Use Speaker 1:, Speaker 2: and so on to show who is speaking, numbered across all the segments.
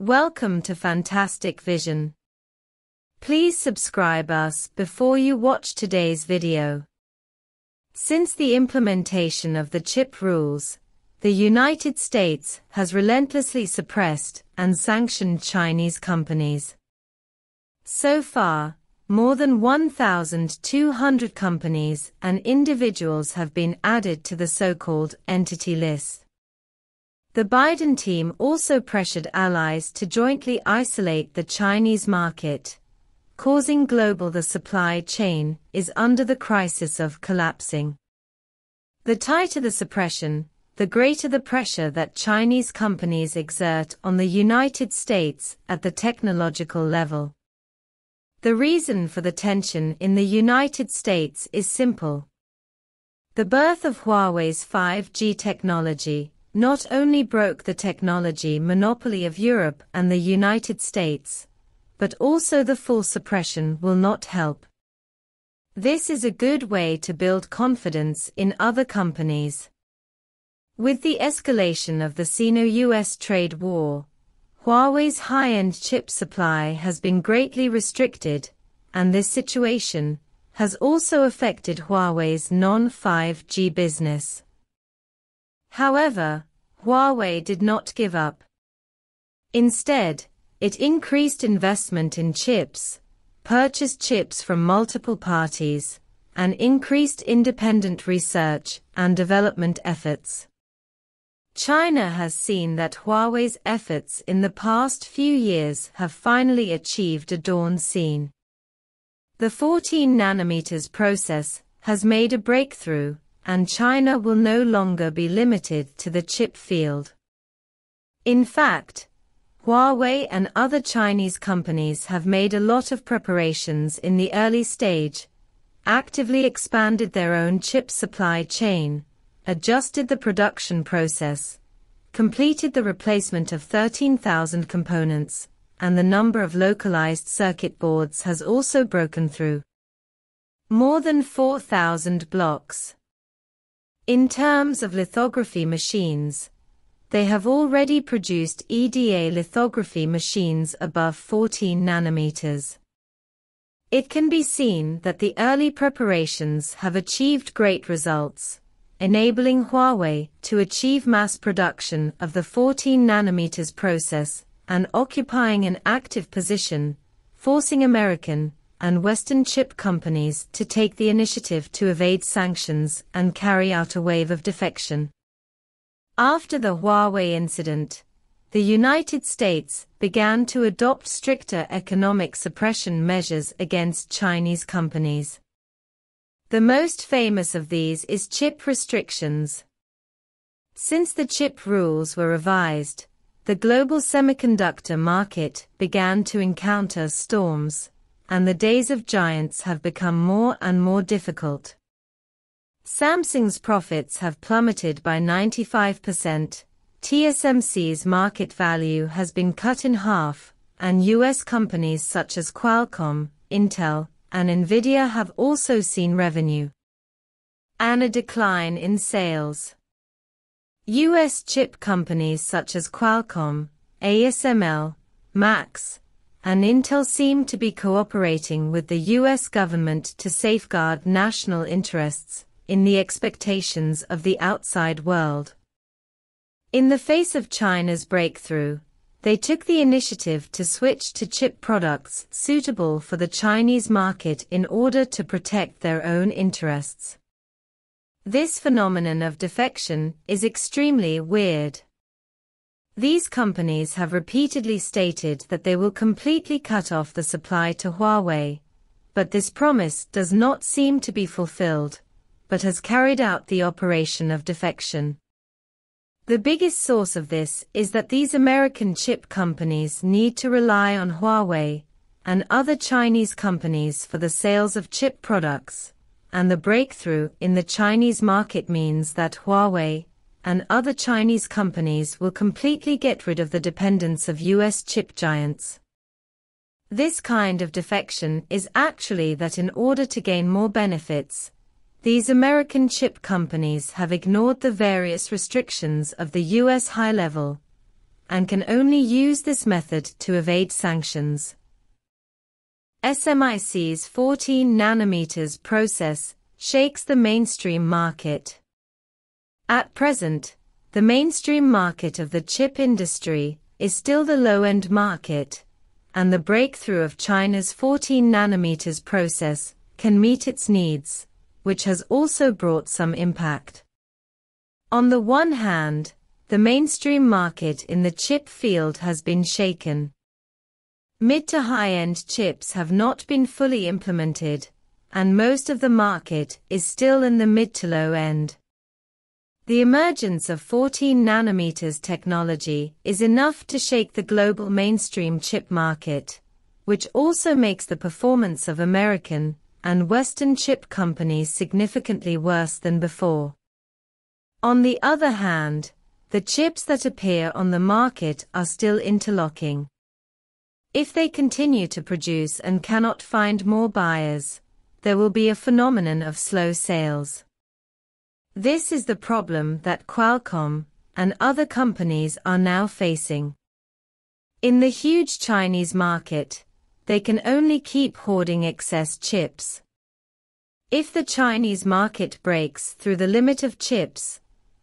Speaker 1: Welcome to Fantastic Vision. Please subscribe us before you watch today's video. Since the implementation of the chip rules, the United States has relentlessly suppressed and sanctioned Chinese companies. So far, more than 1,200 companies and individuals have been added to the so-called entity list. The Biden team also pressured allies to jointly isolate the Chinese market, causing global the supply chain is under the crisis of collapsing. The tighter the suppression, the greater the pressure that Chinese companies exert on the United States at the technological level. The reason for the tension in the United States is simple. The birth of Huawei's 5G technology not only broke the technology monopoly of Europe and the United States, but also the full suppression will not help. This is a good way to build confidence in other companies. With the escalation of the Sino-US trade war, Huawei's high-end chip supply has been greatly restricted, and this situation has also affected Huawei's non-5G business. However, Huawei did not give up. Instead, it increased investment in chips, purchased chips from multiple parties, and increased independent research and development efforts. China has seen that Huawei's efforts in the past few years have finally achieved a dawn scene. The 14 nanometers process has made a breakthrough, and China will no longer be limited to the chip field. In fact, Huawei and other Chinese companies have made a lot of preparations in the early stage, actively expanded their own chip supply chain, adjusted the production process, completed the replacement of 13,000 components, and the number of localized circuit boards has also broken through. More than 4,000 blocks. In terms of lithography machines, they have already produced EDA lithography machines above 14 nanometers. It can be seen that the early preparations have achieved great results enabling Huawei to achieve mass production of the 14 nanometers process and occupying an active position, forcing American and Western chip companies to take the initiative to evade sanctions and carry out a wave of defection. After the Huawei incident, the United States began to adopt stricter economic suppression measures against Chinese companies. The most famous of these is chip restrictions. Since the chip rules were revised, the global semiconductor market began to encounter storms, and the days of giants have become more and more difficult. Samsung's profits have plummeted by 95%, TSMC's market value has been cut in half, and US companies such as Qualcomm, Intel, and Nvidia have also seen revenue and a decline in sales. US chip companies such as Qualcomm, ASML, Max, and Intel seem to be cooperating with the US government to safeguard national interests in the expectations of the outside world. In the face of China's breakthrough, they took the initiative to switch to chip products suitable for the Chinese market in order to protect their own interests. This phenomenon of defection is extremely weird. These companies have repeatedly stated that they will completely cut off the supply to Huawei, but this promise does not seem to be fulfilled, but has carried out the operation of defection. The biggest source of this is that these American chip companies need to rely on Huawei and other Chinese companies for the sales of chip products, and the breakthrough in the Chinese market means that Huawei and other Chinese companies will completely get rid of the dependence of US chip giants. This kind of defection is actually that in order to gain more benefits, these American chip companies have ignored the various restrictions of the US high level and can only use this method to evade sanctions. SMIC's 14 nanometers process shakes the mainstream market. At present, the mainstream market of the chip industry is still the low-end market, and the breakthrough of China's 14 nanometers process can meet its needs, which has also brought some impact. On the one hand, the mainstream market in the chip field has been shaken. Mid to high-end chips have not been fully implemented, and most of the market is still in the mid to low end. The emergence of 14 nanometers technology is enough to shake the global mainstream chip market, which also makes the performance of American and Western chip companies significantly worse than before. On the other hand, the chips that appear on the market are still interlocking. If they continue to produce and cannot find more buyers, there will be a phenomenon of slow sales. This is the problem that Qualcomm and other companies are now facing. In the huge Chinese market, they can only keep hoarding excess chips. If the Chinese market breaks through the limit of chips,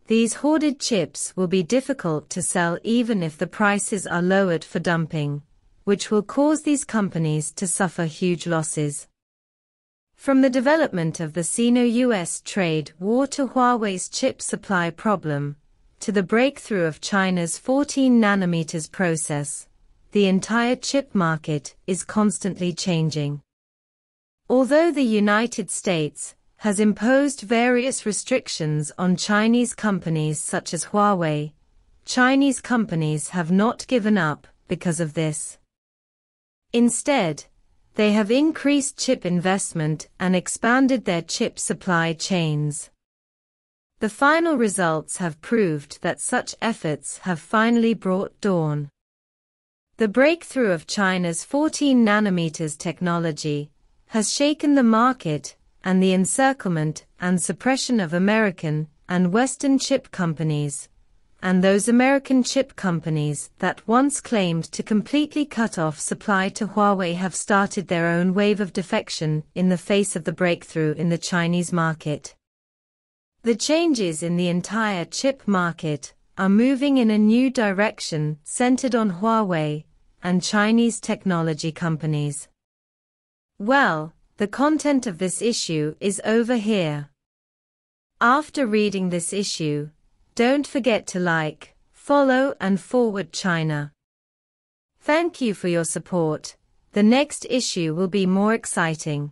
Speaker 1: these hoarded chips will be difficult to sell even if the prices are lowered for dumping, which will cause these companies to suffer huge losses. From the development of the Sino-US trade war to Huawei's chip supply problem, to the breakthrough of China's 14 nanometers process, the entire chip market is constantly changing. Although the United States, has imposed various restrictions on Chinese companies such as Huawei. Chinese companies have not given up because of this. Instead, they have increased chip investment and expanded their chip supply chains. The final results have proved that such efforts have finally brought dawn. The breakthrough of China's 14 nanometers technology has shaken the market and the encirclement and suppression of American and Western chip companies, and those American chip companies that once claimed to completely cut off supply to Huawei have started their own wave of defection in the face of the breakthrough in the Chinese market. The changes in the entire chip market are moving in a new direction centered on Huawei and Chinese technology companies. Well, the content of this issue is over here. After reading this issue, don't forget to like, follow and forward China. Thank you for your support. The next issue will be more exciting.